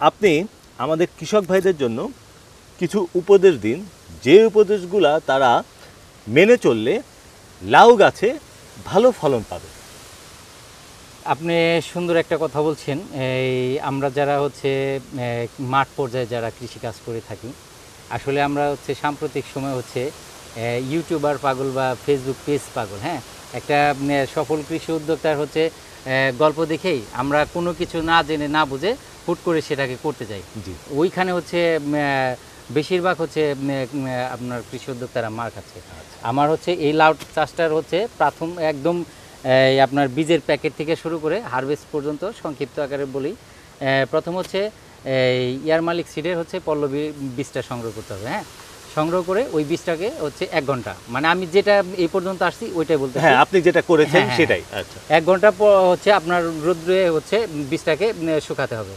আপনি আমাদের কৃষক ভাইদের জন্য কিছু উপদেশ দিন। যে উপদেশগুলা তারা মেনে চললে লাউ গাছে ভালো ফলন পাবে। আপনি সুন্দর একটা কথা বলছেন। এই আমরা যারা হচ্ছে মাঠ পর্যায়ে যারা কৃষিকাজ করে থাকি, আসলে আমরা হচ্ছে সাম্প্রতিক সময় হচ্ছে ইউটিউবার পাগল বা ফেসবুক পেজ পাগল হ্যাঁ? একটা সফল কৃষি উদ্যোক্তার হচ্ছে গল্প দেখেই আমরা কোনো কিছু না জেনে না বুঝে হুট করে সেটাকে করতে যাই জি। ওইখানে হচ্ছে বেশিরভাগ হচ্ছে আপনার কৃষি উদ্যোক্তারা মার খাচ্ছে। আমার হচ্ছে এই লাউ চাষটার হচ্ছে প্রথম একদম আপনার বীজের প্যাকেট থেকে শুরু করে হারভেস্ট পর্যন্ত সংক্ষিপ্ত আকারে বলি প্রথম হচ্ছে ইয়ার মালিক সিডের হচ্ছে পল্লবী বীজটা সংগ্রহ করতে হবে হ্যাঁ? সংগ্রহ করে ওই বীজটাকে হচ্ছে এক ঘণ্টা। মানে আমি যেটা এই পর্যন্ত আসছি ওইটাই বলতে হ্যাঁ আপনি যেটা করেছেন হ্যাঁ, হ্যাঁ। সেটাই আচ্ছা। এক ঘণ্টা পর হচ্ছে আপনার রোদ্রে হচ্ছে বীজটাকে শুকাতে হবে।